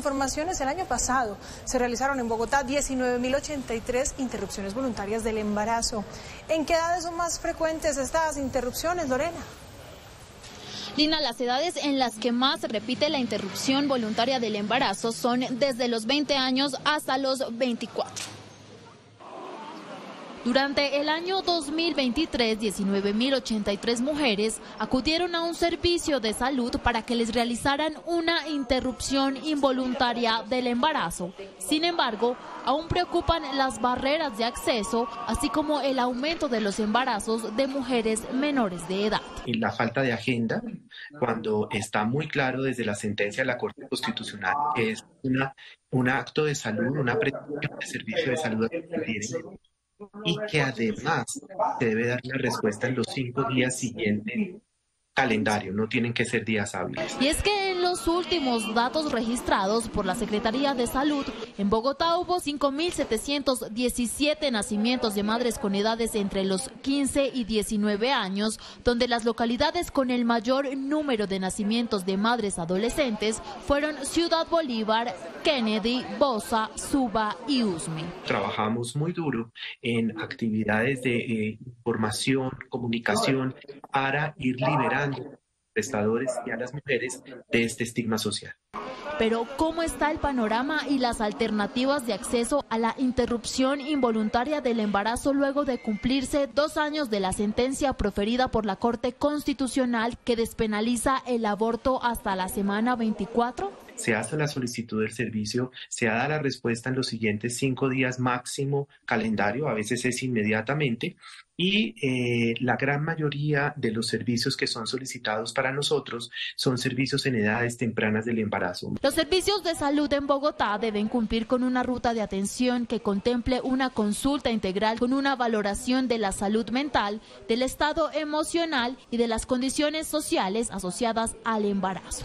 informaciones, el año pasado se realizaron en Bogotá 19.083 interrupciones voluntarias del embarazo. ¿En qué edades son más frecuentes estas interrupciones, Lorena? Lina, las edades en las que más se repite la interrupción voluntaria del embarazo son desde los 20 años hasta los 24. Durante el año 2023, 19.083 mujeres acudieron a un servicio de salud para que les realizaran una interrupción involuntaria del embarazo. Sin embargo, aún preocupan las barreras de acceso, así como el aumento de los embarazos de mujeres menores de edad. Y la falta de agenda, cuando está muy claro desde la sentencia de la Corte Constitucional que es una, un acto de salud, una prestación de servicio de salud y que además se debe dar la respuesta en los cinco días siguientes calendario, no tienen que ser días hábiles. Y es que en los últimos datos registrados por la Secretaría de Salud, en Bogotá hubo 5.717 nacimientos de madres con edades entre los 15 y 19 años, donde las localidades con el mayor número de nacimientos de madres adolescentes fueron Ciudad Bolívar, Kennedy, Bosa, Suba y Usme. Trabajamos muy duro en actividades de eh, información, comunicación, para ir liberando prestadores y a las mujeres de este estigma social. Pero ¿cómo está el panorama y las alternativas de acceso a la interrupción involuntaria del embarazo luego de cumplirse dos años de la sentencia proferida por la Corte Constitucional que despenaliza el aborto hasta la semana 24? Se hace la solicitud del servicio, se da la respuesta en los siguientes cinco días máximo calendario, a veces es inmediatamente, y eh, la gran mayoría de los servicios que son solicitados para nosotros son servicios en edades tempranas del embarazo. Los servicios de salud en Bogotá deben cumplir con una ruta de atención que contemple una consulta integral con una valoración de la salud mental, del estado emocional y de las condiciones sociales asociadas al embarazo.